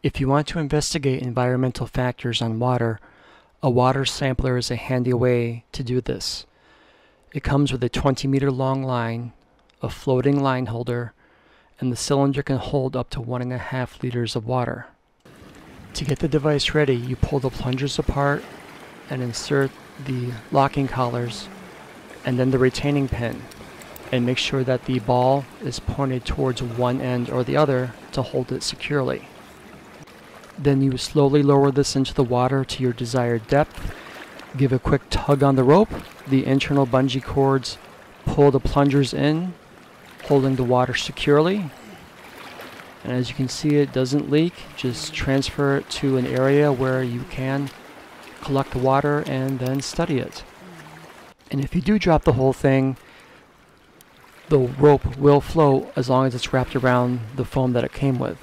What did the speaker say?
If you want to investigate environmental factors on water, a water sampler is a handy way to do this. It comes with a 20 meter long line, a floating line holder, and the cylinder can hold up to one and a half liters of water. To get the device ready, you pull the plungers apart and insert the locking collars and then the retaining pin and make sure that the ball is pointed towards one end or the other to hold it securely. Then you slowly lower this into the water to your desired depth. Give a quick tug on the rope. The internal bungee cords pull the plungers in, holding the water securely. And as you can see, it doesn't leak. Just transfer it to an area where you can collect the water and then study it. And if you do drop the whole thing, the rope will float as long as it's wrapped around the foam that it came with.